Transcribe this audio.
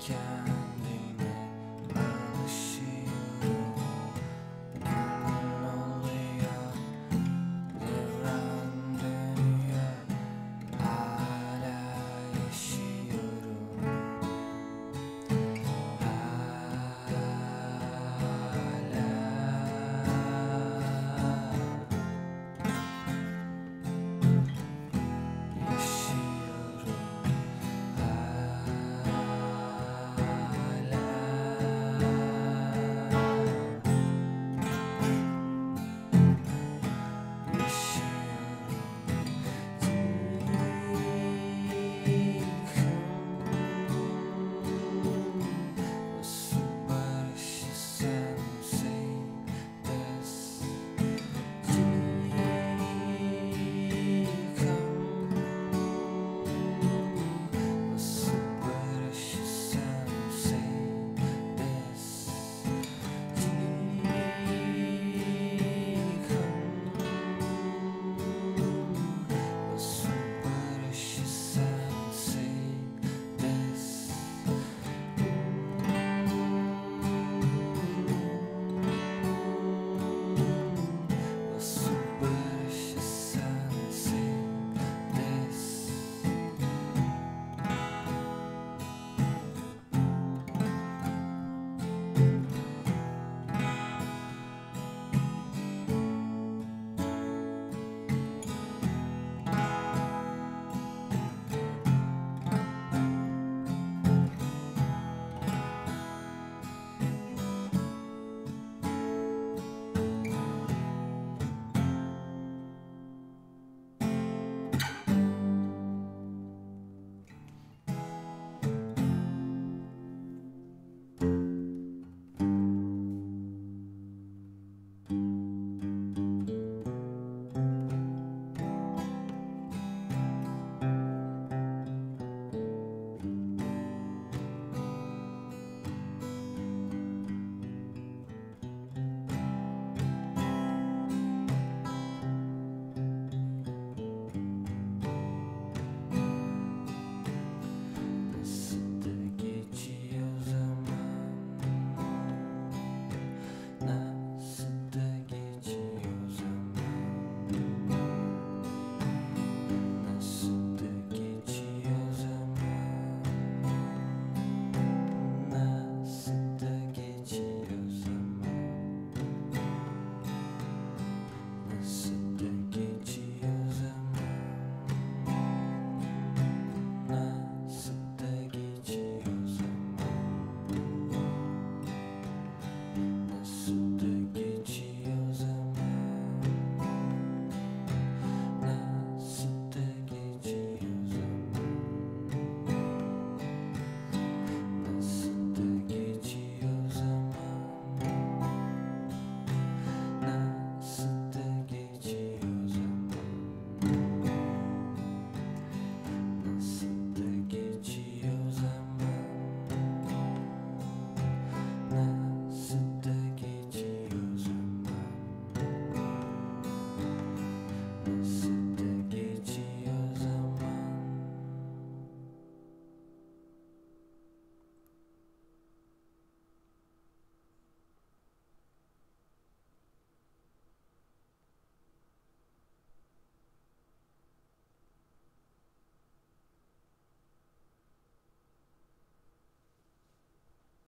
Solen,